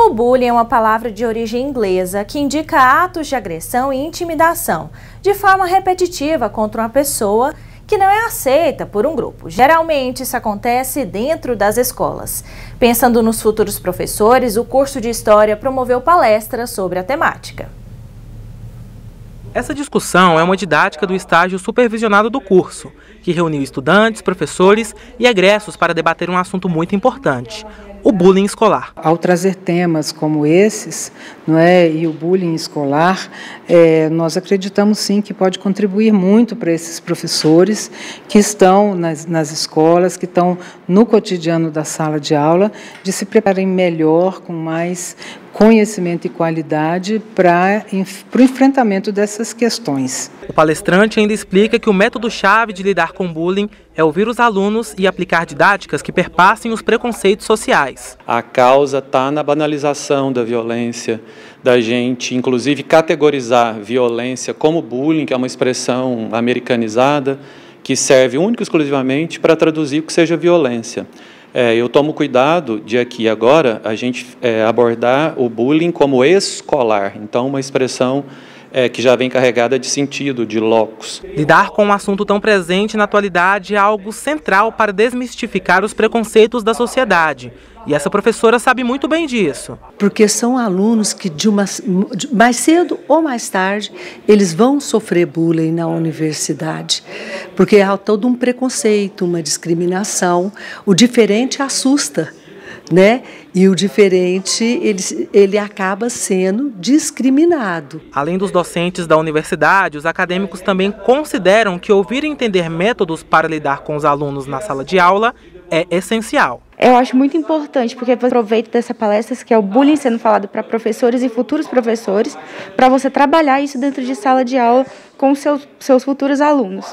O bullying é uma palavra de origem inglesa que indica atos de agressão e intimidação de forma repetitiva contra uma pessoa que não é aceita por um grupo. Geralmente isso acontece dentro das escolas. Pensando nos futuros professores, o curso de História promoveu palestras sobre a temática. Essa discussão é uma didática do estágio supervisionado do curso, que reuniu estudantes, professores e egressos para debater um assunto muito importante, o bullying escolar. Ao trazer temas como esses, não é, e o bullying escolar, é, nós acreditamos sim que pode contribuir muito para esses professores que estão nas, nas escolas, que estão no cotidiano da sala de aula, de se prepararem melhor, com mais conhecimento e qualidade para o enfrentamento dessas questões. O palestrante ainda explica que o método-chave de lidar com bullying é ouvir os alunos e aplicar didáticas que perpassem os preconceitos sociais. A causa está na banalização da violência, da gente, inclusive, categorizar violência como bullying, que é uma expressão americanizada, que serve único e exclusivamente para traduzir o que seja violência. É, eu tomo cuidado de aqui agora a gente é, abordar o bullying como escolar, então uma expressão é, que já vem carregada de sentido, de locus. Lidar com um assunto tão presente na atualidade é algo central para desmistificar os preconceitos da sociedade. E essa professora sabe muito bem disso. Porque são alunos que de uma, de, mais cedo ou mais tarde eles vão sofrer bullying na universidade porque há todo um preconceito, uma discriminação. O diferente assusta, né? E o diferente, ele, ele acaba sendo discriminado. Além dos docentes da universidade, os acadêmicos também consideram que ouvir e entender métodos para lidar com os alunos na sala de aula é essencial. Eu acho muito importante, porque eu aproveito dessa palestra, que é o bullying sendo falado para professores e futuros professores, para você trabalhar isso dentro de sala de aula com seus, seus futuros alunos.